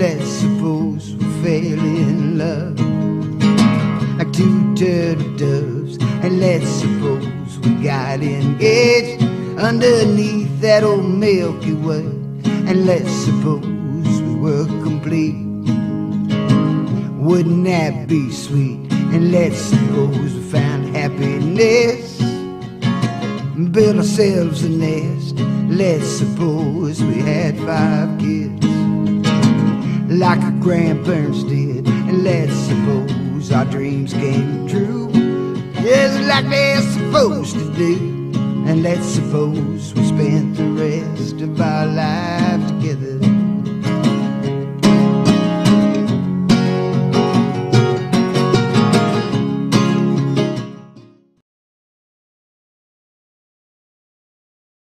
let's suppose we fell in love like two turtle doves, and let's suppose we got engaged underneath that old Milky Way, and let's suppose we were complete. Wouldn't that be sweet? And let's suppose we found happiness, build ourselves a nest. Let's suppose we Like our grandparents did. And let's suppose our dreams came true. Just like they're supposed to do. And let's suppose we spent